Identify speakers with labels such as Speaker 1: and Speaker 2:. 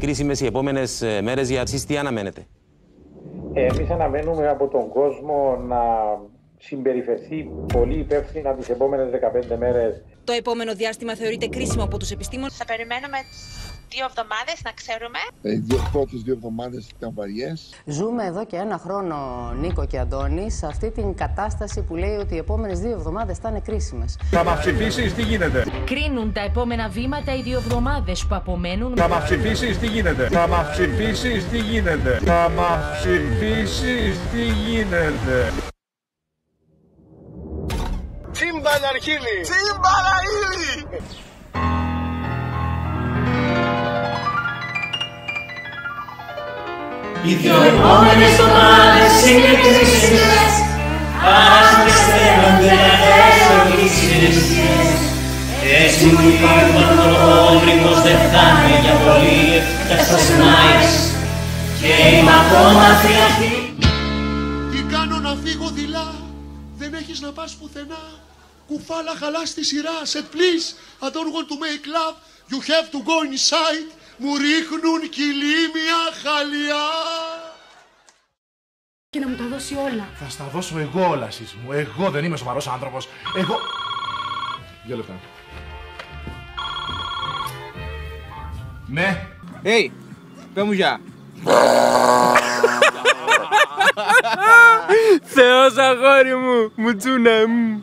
Speaker 1: κρίσιμες οι επόμενες μέρες για εσεί τι αναμένετε;
Speaker 2: Εμείς αναμένουμε από τον κόσμο να συμπεριφερθεί πολύ υπεύθυνα τις επόμενες 15 μέρες.
Speaker 3: Το επόμενο διάστημα θεωρείται κρίσιμο από τους επιστήμονες.
Speaker 4: Θα περιμένουμε δύο εβδομάδες να ξέρουμε.
Speaker 5: Οι Ε, δύο πρώτες δύο εβδομάδες ήταν βαριές.
Speaker 6: Ζούμε εδώ και ένα χρόνο, Νίκο και Αντώνη, σε αυτή την κατάσταση που λέει ότι οι επόμενες δύο εβδομάδες θα είναι κρίσιμες.
Speaker 7: Θα μας ψηφίσεις, τι γίνεται;
Speaker 8: Κρίνουν τα επόμενα βήματα οι δύο εβδομάδες που απομένουν.
Speaker 7: Θα μας ψηφίσεις, τι γίνεται; Θα μας ψηφίσεις, τι γίνεται; Θα μας ψηφίσεις, τι γίνεται;
Speaker 9: Τσίμπαλα αρχίλη!
Speaker 10: Οι δυο επόμενες εβδομάδες είναι κρίσιμες Ας μη στέλνονται αυτές ερωτήσεις Έτσι μου είπαν ο όριμος δεν φτάνει για πολύ Κι ας τα σνάεις και είμαι ακόμα φυλακή
Speaker 9: Τι κάνω να φύγω δειλά, δεν έχεις να πας πουθενά. Κουφάλα χαλάς στη σειρά, set please, I don't want to make love You have to go inside, μου ρίχνουν κυλίμια χαλιά
Speaker 11: Και να μου τα δώσει όλα.
Speaker 12: Θα στα δώσω εγώ όλα, σεις μου. Εγώ δεν είμαι σοβαρός άνθρωπος. Εγώ... Δύο λεπτά. Ναι.
Speaker 13: Hey, πέ μου γεια.
Speaker 14: Θεός αγόρι μου, μουτσούνα μου.